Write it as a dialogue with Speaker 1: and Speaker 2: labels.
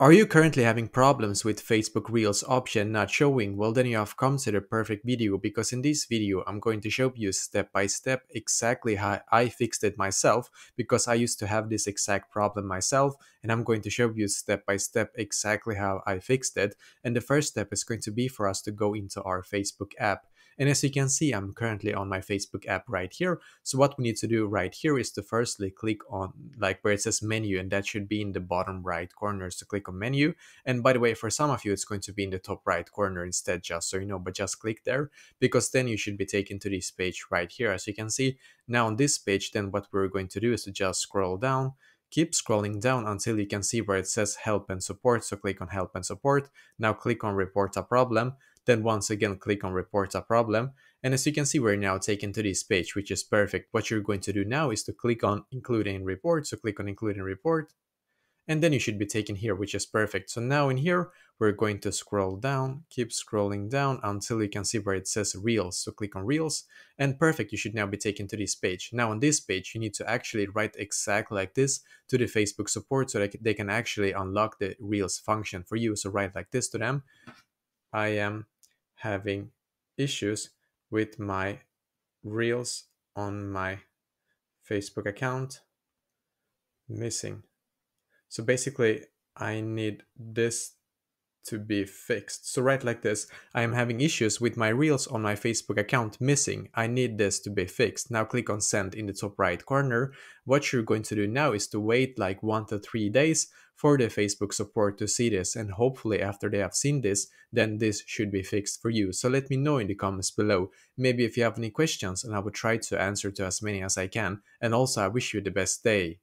Speaker 1: Are you currently having problems with Facebook Reels option not showing? Well then you have come to the perfect video because in this video I'm going to show you step by step exactly how I fixed it myself because I used to have this exact problem myself and I'm going to show you step by step exactly how I fixed it and the first step is going to be for us to go into our Facebook app and as you can see, I'm currently on my Facebook app right here. So what we need to do right here is to firstly click on like where it says menu and that should be in the bottom right corner. So click on menu. And by the way, for some of you, it's going to be in the top right corner instead, just so you know, but just click there because then you should be taken to this page right here. As you can see now on this page, then what we're going to do is to just scroll down Keep scrolling down until you can see where it says help and support. So click on help and support. Now click on report a problem. Then once again, click on report a problem. And as you can see, we're now taken to this page, which is perfect. What you're going to do now is to click on include in report. So click on include in report and then you should be taken here, which is perfect. So now in here, we're going to scroll down, keep scrolling down until you can see where it says Reels. So click on Reels, and perfect, you should now be taken to this page. Now on this page, you need to actually write exactly like this to the Facebook support so that they can actually unlock the Reels function for you. So write like this to them. I am having issues with my Reels on my Facebook account missing. So basically, I need this to be fixed. So write like this, I am having issues with my reels on my Facebook account missing. I need this to be fixed. Now click on send in the top right corner. What you're going to do now is to wait like one to three days for the Facebook support to see this. And hopefully after they have seen this, then this should be fixed for you. So let me know in the comments below. Maybe if you have any questions and I will try to answer to as many as I can. And also I wish you the best day.